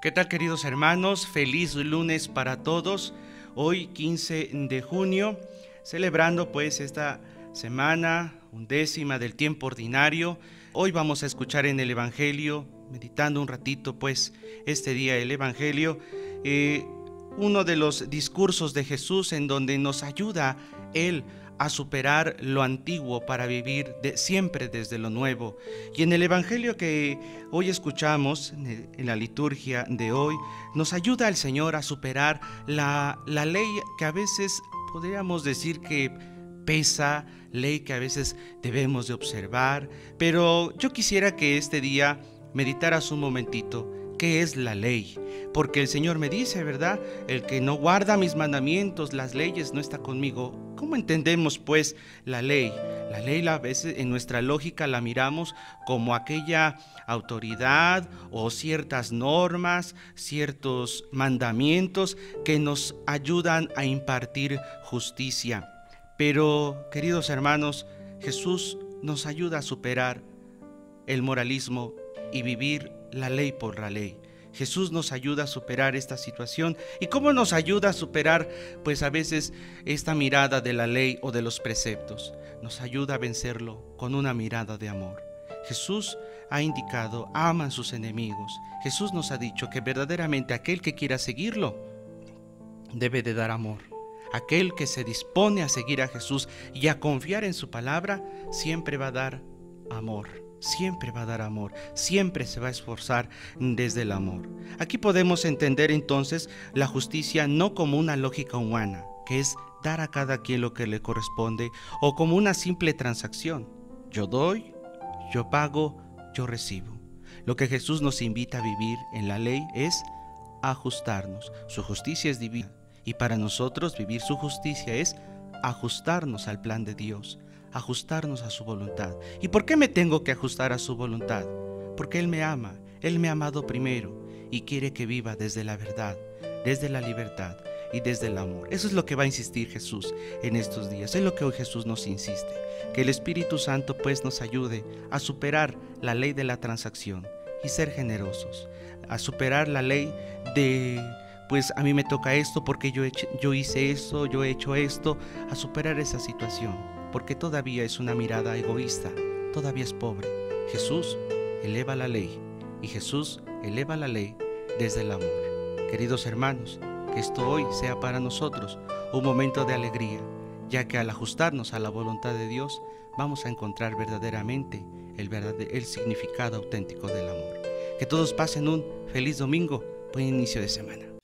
¿Qué tal queridos hermanos? Feliz lunes para todos. Hoy 15 de junio, celebrando pues esta semana undécima del tiempo ordinario. Hoy vamos a escuchar en el Evangelio, meditando un ratito pues este día el Evangelio, eh, uno de los discursos de Jesús en donde nos ayuda Él a superar lo antiguo para vivir de, siempre desde lo nuevo. Y en el Evangelio que hoy escuchamos, en la liturgia de hoy, nos ayuda el Señor a superar la, la ley que a veces podríamos decir que pesa, ley que a veces debemos de observar, pero yo quisiera que este día meditaras un momentito qué es la ley. Porque el Señor me dice, ¿verdad? El que no guarda mis mandamientos, las leyes, no está conmigo. ¿Cómo entendemos pues la ley? La ley a veces en nuestra lógica la miramos como aquella autoridad o ciertas normas, ciertos mandamientos que nos ayudan a impartir justicia. Pero, queridos hermanos, Jesús nos ayuda a superar el moralismo y vivir la ley por la ley. Jesús nos ayuda a superar esta situación. ¿Y cómo nos ayuda a superar, pues a veces, esta mirada de la ley o de los preceptos? Nos ayuda a vencerlo con una mirada de amor. Jesús ha indicado, aman sus enemigos. Jesús nos ha dicho que verdaderamente aquel que quiera seguirlo debe de dar amor. Aquel que se dispone a seguir a Jesús y a confiar en su palabra, siempre va a dar amor siempre va a dar amor, siempre se va a esforzar desde el amor. Aquí podemos entender entonces la justicia no como una lógica humana, que es dar a cada quien lo que le corresponde, o como una simple transacción. Yo doy, yo pago, yo recibo. Lo que Jesús nos invita a vivir en la ley es ajustarnos. Su justicia es divina y para nosotros vivir su justicia es ajustarnos al plan de Dios, ajustarnos a su voluntad. ¿Y por qué me tengo que ajustar a su voluntad? Porque Él me ama, Él me ha amado primero y quiere que viva desde la verdad, desde la libertad y desde el amor. Eso es lo que va a insistir Jesús en estos días. Es lo que hoy Jesús nos insiste. Que el Espíritu Santo pues nos ayude a superar la ley de la transacción y ser generosos. A superar la ley de pues a mí me toca esto porque yo, yo hice eso, yo he hecho esto, a superar esa situación porque todavía es una mirada egoísta, todavía es pobre. Jesús eleva la ley y Jesús eleva la ley desde el amor. Queridos hermanos, que esto hoy sea para nosotros un momento de alegría, ya que al ajustarnos a la voluntad de Dios vamos a encontrar verdaderamente el, el significado auténtico del amor. Que todos pasen un feliz domingo, buen inicio de semana.